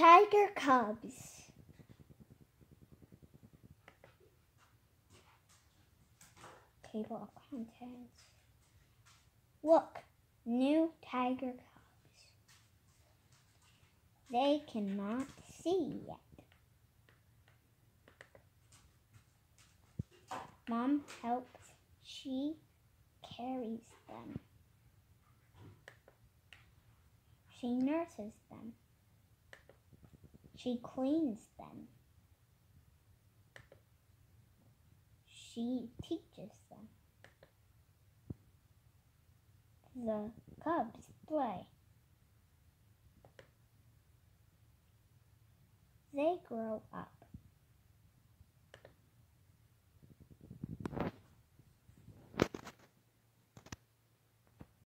Tiger cubs. Table of contents. Look, new tiger cubs. They cannot see yet. Mom helps. She carries them. She nurses them. She cleans them. She teaches them. The cubs play. They grow up.